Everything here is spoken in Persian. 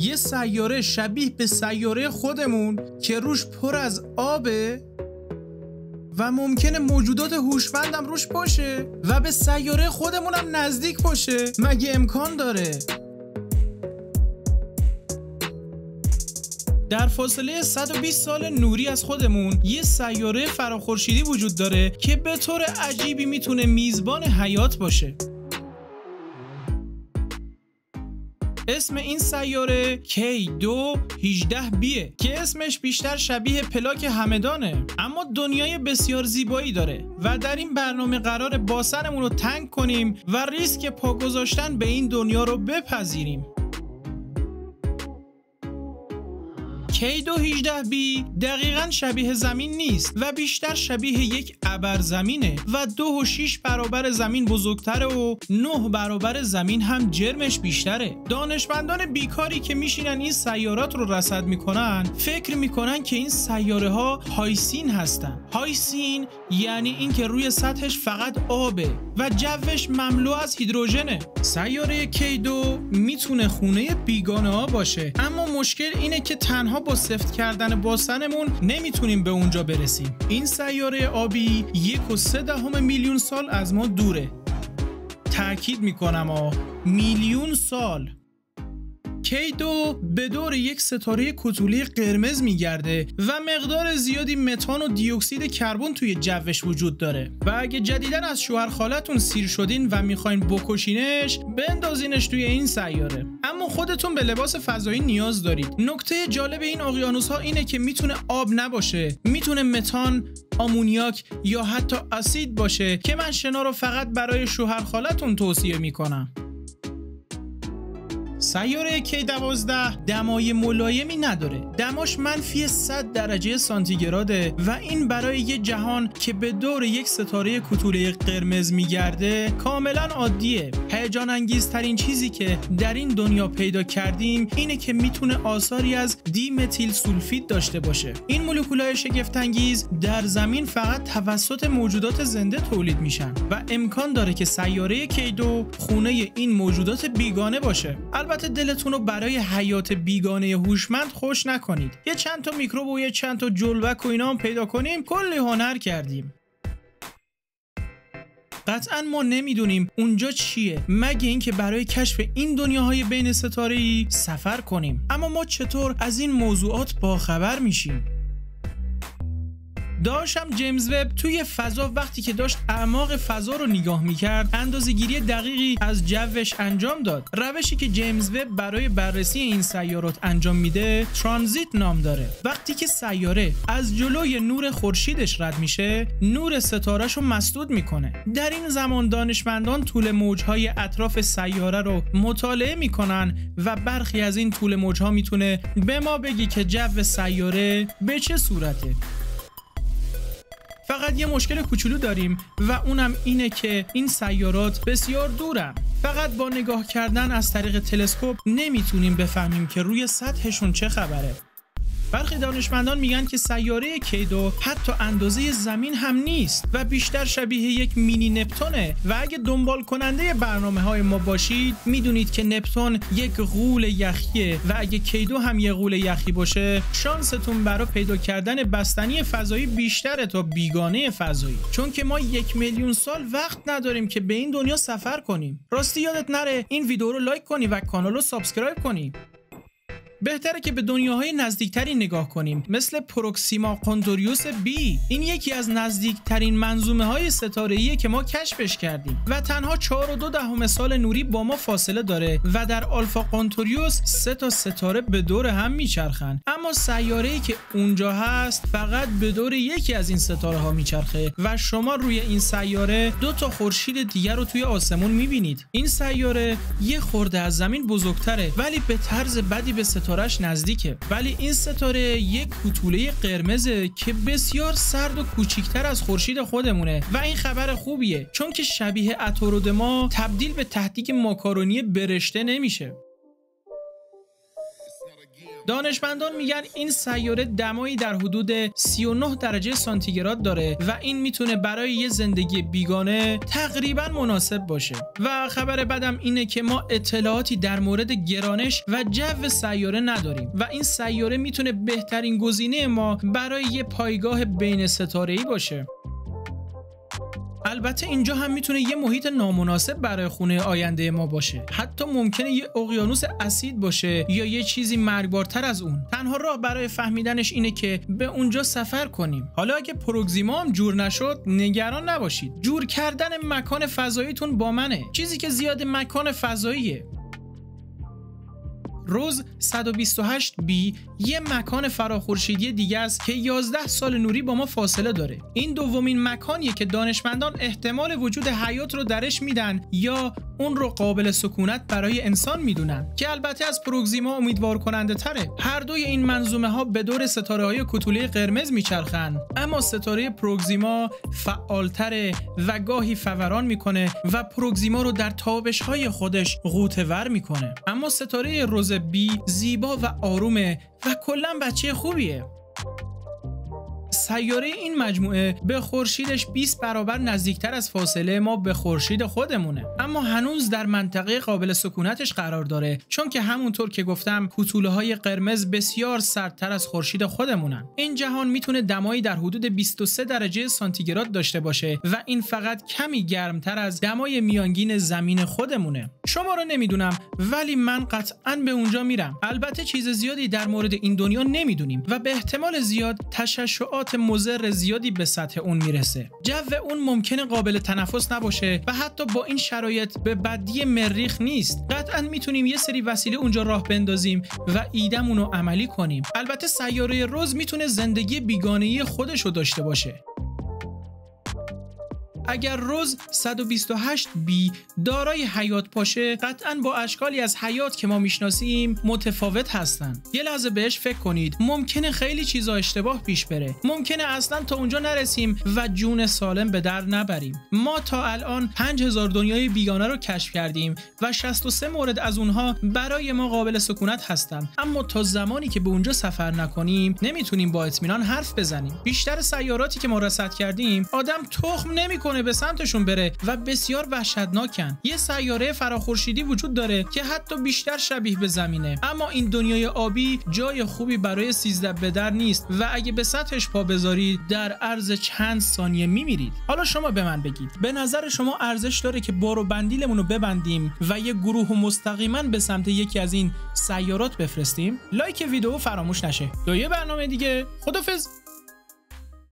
یه سیاره شبیه به سیاره خودمون که روش پر از آبه و ممکنه موجودات هوشمندم روش باشه و به سیاره خودمونم نزدیک باشه. مگه امکان داره؟ در فاصله 120 سال نوری از خودمون یه سیاره فراخورشیدی وجود داره که به طور عجیبی می‌تونه میزبان حیات باشه. اسم این سیاره K218b که اسمش بیشتر شبیه پلاک همدانه. اما دنیای بسیار زیبایی داره و در این برنامه قراره باسنمون رو تنگ کنیم و ریسک پا گذاشتن به این دنیا رو بپذیریم. K218b دقیقا شبیه زمین نیست و بیشتر شبیه یک ابر زمینه و دو و 6 برابر زمین بزرگتره و نه برابر زمین هم جرمش بیشتره. دانشمندان بیکاری که میشینن این سیارات رو رصد می‌کنن فکر می‌کنن که این سیاره ها Hycean هستن. Hycean یعنی اینکه روی سطحش فقط آبه و جوش مملو از هیدروژنه. سیاره K2 می‌تونه خونه بیگانه ها باشه اما مشکل اینه که تنها با سفت کردن باسنمون نمی‌تونیم به اونجا برسیم. این سیاره آبی یک و سه دهم میلیون سال از ما دوره. تاکید می‌کنم آ میلیون سال. K2 به دور یک ستاره کوتوله قرمز میگرده و مقدار زیادی متان و دیوکسید کربن توی جوش وجود داره. و اگه جدیدن از شوهر خالتون سیر شدین و می‌خواین بکشینش بندازینش توی این سیاره. اما خودتون به لباس فضایی نیاز دارید. نکته جالب این اقیانوس ها اینه که می‌تونه آب نباشه می‌تونه متان آمونیاک یا حتی اسید باشه که من شنا رو فقط برای شوهر خالتون توصیه می‌کنم. سیاره K12 دمای ملایمی نداره. دماش منفی 100 درجه سانتیگراده و این برای یه جهان که به دور یک ستاره کوتوله قرمز میگرده کاملا عادیه. هیجان انگیزترین چیزی که در این دنیا پیدا کردیم اینه که می‌تونه آثاری از دیمتیل سولفید داشته باشه. این مولکولای شگفت انگیز در زمین فقط توسط موجودات زنده تولید میشن و امکان داره که سیاره K2 خونه این موجودات بیگانه باشه. البته دلتون رو برای حیات بیگانه هوشمند خوش نکنید. یه چند تا میکروب و یه چند تا جلوک و اینا هم پیدا کنیم. کلی هنر کردیم. قطعا ما نمی‌دونیم اونجا چیه. مگه اینکه برای کشف این دنیاهای بین ستاره ای سفر کنیم. اما ما چطور از این موضوعات باخبر میشیم؟ داشتم جیمز وب توی فضا وقتی که داشت اعماق فضا رو نگاه می‌کرد اندازه گیری دقیقی از جوش انجام داد. روشی که جیمز وب برای بررسی این سیارات انجام میده ترانزیت نام داره. وقتی که سیاره از جلوی نور خورشیدش رد میشه نور ستارهش رو مسدود می‌کنه. در این زمان دانشمندان طول موجهای اطراف سیاره رو مطالعه می‌کنن و برخی از این طول موجها می‌تونه به ما بگی که جو سیاره به چه صورته. فقط یه مشکل کوچولو داریم و اونم اینه که این سیارات بسیار دورن. فقط با نگاه کردن از طریق تلسکوپ نمی‌تونیم بفهمیم که روی سطحشون چه خبره. برخی دانشمندان میگن که سیاره کیدو حتی اندازه زمین هم نیست و بیشتر شبیه یک مینی نپتونه. و اگه دنبال کننده برنامه های ما باشید می‌دونید که نپتون یک غول یخیه و اگه کیدو هم یه غول یخی باشه شانستون برای پیدا کردن بستنی فضایی بیشتره تا بیگانه فضایی. چون که ما یک میلیون سال وقت نداریم که به این دنیا سفر کنیم. راستی یادت نره این ویدیو رو لایک کنی و کانال رو subscribe کنی. بهتره که به دنیاهای نزدیکتری نگاه کنیم. مثل پروکسیما قندوریوس بی این یکی از نزدیکترین منظومه های ستاره که ما کشفش کردیم. و تنها 4 و دهم سال نوری با ما فاصله داره و در آلفا قنتوریوس سه تا ستاره به دور هم میچرخن. اما سیاره ای که اونجا هست فقط به دور یکی از این ستاره ها میچرخه و شما روی این سیاره دو تا خورشید دیگر رو توی آسمون می‌بینید. این سیاره یه خورده از زمین بزرگتره ولی به طرز بدی به ستاره ستارهش نزدیکه. ولی این ستاره یک کوتوله قرمزه که بسیار سرد و کوچیکتر از خورشید خودمونه و این خبر خوبیه چون که شبیه اتورود ما تبدیل به تهدیک ماکارونی برشته نمیشه. دانشمندان میگن این سیاره دمایی در حدود 39 درجه سانتیگراد داره و این می‌تونه برای یه زندگی بیگانه تقریبا مناسب باشه. و خبر بدم اینه که ما اطلاعاتی در مورد گرانش و جو سیاره نداریم و این سیاره می‌تونه بهترین گزینه ما برای یه پایگاه بین ستاره‌ای باشه. البته اینجا هم می‌تونه یه محیط نامناسب برای خونه آینده ما باشه. حتی ممکنه یه اقیانوس اسید باشه یا یه چیزی مرگبارتر از اون. تنها راه برای فهمیدنش اینه که به اونجا سفر کنیم. حالا اگه پروگزیما هم جور نشد نگران نباشید. جور کردن مکان فضاییتون با منه. چیزی که زیاد مکان فضاییه. روز 128b یه مکان فراخورشیدی دیگه است که 11 سال نوری با ما فاصله داره. این دومین مکانیه که دانشمندان احتمال وجود حیات رو درش میدن یا اون رو قابل سکونت برای انسان می‌دونن که البته از پروگزیما امیدوار کننده تره. هر دوی این منظومه ها به دور ستاره های کتوله قرمز میچرخن. اما ستاره پروگزیما فعالتره و گاهی فوران می‌کنه و پروگزیما رو در تابش های خودش غوطه می‌کنه. اما ستاره روز بی زیبا و آرومه و کلا بچه خوبیه. سیاره این مجموعه به خورشیدش 20 برابر نزدیکتر از فاصله ما به خورشید خودمونه. اما هنوز در منطقه قابل سکونتش قرار داره چون که همونطور که گفتم کوتوله های قرمز بسیار سردتر از خورشید خودمونن. این جهان می‌تونه دمایی در حدود 23 درجه سانتیگراد داشته باشه و این فقط کمی گرمتر از دمای میانگین زمین خودمونه. شما رو نمی‌دونم ولی من قطعا به اونجا میرم. البته چیز زیادی در مورد این دنیا نمی‌دونیم و به احتمال زیاد تشعشعات مضر زیادی به سطح اون می‌رسه. جو اون ممکنه قابل تنفس نباشه و حتی با این شرایط به بدی مریخ نیست. قطعا می‌تونیم یه سری وسیله اونجا راه بندازیم و ایدمون رو عملی کنیم. البته سیاره روز می‌تونه زندگی بیگانهی خودش رو داشته باشه. اگر روز 128 بی دارای حیات باشه قطعا با اشکالی از حیات که ما می‌شناسیم متفاوت هستند یه لحظه بهش فکر کنید. ممکنه خیلی چیزا اشتباه پیش بره. ممکنه اصلا تا اونجا نرسیم و جون سالم به در نبریم. ما تا الان 5000 دنیای بیگانه رو کشف کردیم و 63 مورد از اونها برای ما قابل سکونت هستند اما تا زمانی که به اونجا سفر نکنیم نمی‌تونیم با اطمینان حرف بزنیم. بیشتر سیاراتی که ما رصد کردیم آدم تخم نمی‌کنه. به سمتشون بره و بسیار وحشتناکن. یه سیاره فراخورشیدی وجود داره که حتی بیشتر شبیه به زمینه. اما این دنیای آبی جای خوبی برای سیزده بدر نیست و اگه به سطحش پا بذارید در عرض چند ثانیه میمیرید. حالا شما به من بگید. به نظر شما ارزش داره که بارو بندیلمون رو ببندیم و یه گروه مستقیما به سمت یکی از این سیارات بفرستیم؟ لایک ویدیو فراموش نشه. تا یه برنامه دیگه. خدافظ.